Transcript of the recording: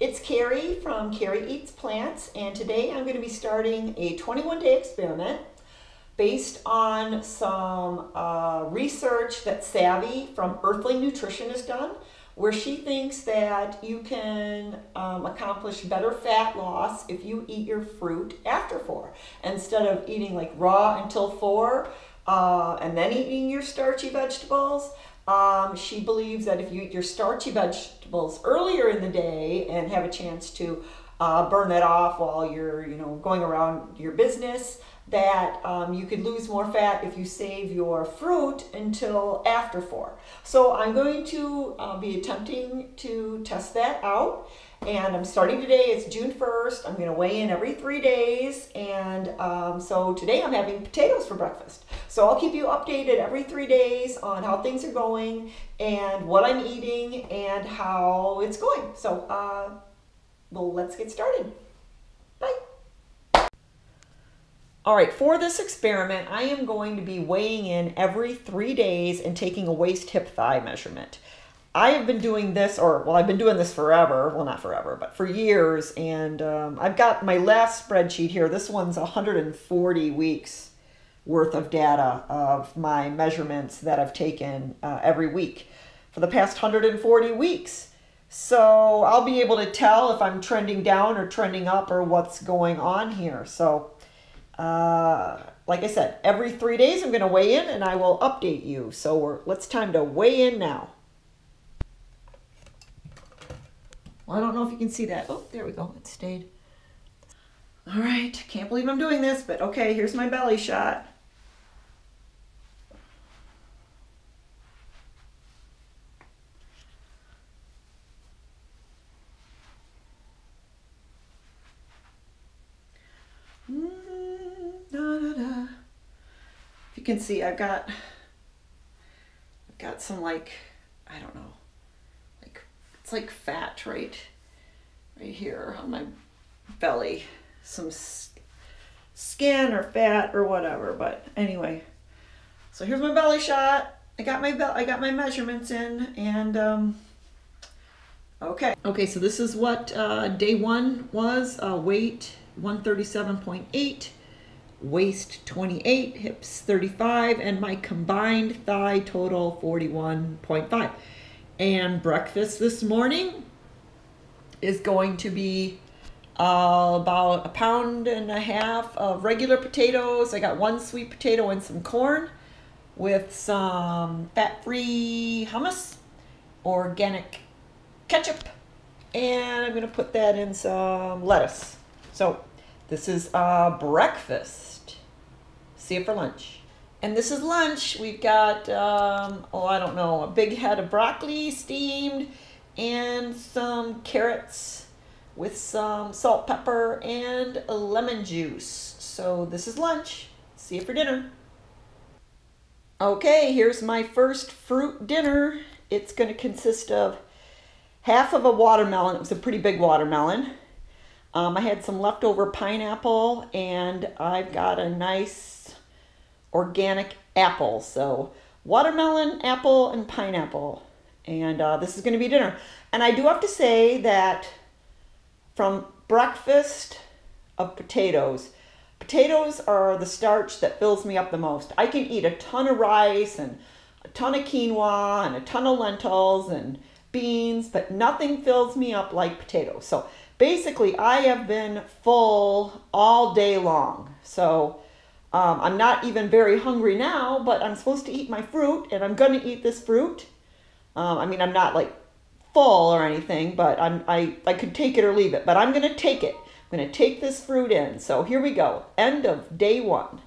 Kari from Kari Eats Plants, and today I'm going to be starting a 21 day experiment based on some uh, research that Savvy from Earthling Nutrition has done, where she thinks that you can um, accomplish better fat loss if you eat your fruit after four instead of eating like raw until four uh, and then eating your starchy vegetables. Um, she believes that if you eat your starchy vegetables earlier in the day and have a chance to uh, burn that off while you're, you know, going around your business, that um, you could lose more fat if you save your fruit until after four. So I'm going to uh, be attempting to test that out. And I'm starting today, it's June 1st. I'm going to weigh in every three days. And um, so today I'm having potatoes for breakfast. So I'll keep you updated every three days on how things are going and what I'm eating and how it's going. So, uh, well, let's get started. Bye. All right, for this experiment, I am going to be weighing in every three days and taking a waist hip thigh measurement. I have been doing this, or well, I've been doing this forever. Well, not forever, but for years. And um, I've got my last spreadsheet here. This one's 140 weeks worth of data of my measurements that I've taken uh, every week for the past 140 weeks. So I'll be able to tell if I'm trending down or trending up or what's going on here. So uh, like I said, every three days I'm going to weigh in and I will update you. So we're, let's time to weigh in now. Well, I don't know if you can see that. Oh, there we go. It stayed. All right. Can't believe I'm doing this, but okay, here's my belly shot. Can see I've got I've got some like I don't know like it's like fat right right here on my belly. Some skin or fat or whatever but anyway. So here's my belly shot. I got my belt I got my measurements in and um okay. Okay so this is what uh, day one was uh, weight 137.8 waist 28, hips 35, and my combined thigh total 41.5. And breakfast this morning is going to be uh, about a pound and a half of regular potatoes. I got one sweet potato and some corn with some fat-free hummus, organic ketchup, and I'm going to put that in some lettuce. So this is uh, breakfast. See you for lunch. And this is lunch. We've got, um, oh, I don't know, a big head of broccoli steamed and some carrots with some salt, pepper, and lemon juice. So this is lunch. See you for dinner. Okay, here's my first fruit dinner. It's going to consist of half of a watermelon. It was a pretty big watermelon. Um, I had some leftover pineapple, and I've got a nice organic apple. So watermelon, apple, and pineapple. And uh, this is going to be dinner. And I do have to say that from breakfast of potatoes, potatoes are the starch that fills me up the most. I can eat a ton of rice and a ton of quinoa and a ton of lentils and beans, but nothing fills me up like potatoes. So basically, I have been full all day long. So um, I'm not even very hungry now, but I'm supposed to eat my fruit, and I'm going to eat this fruit. Um, I mean, I'm not like full or anything, but I'm, I, I could take it or leave it, but I'm going to take it. I'm going to take this fruit in. So here we go. End of day one.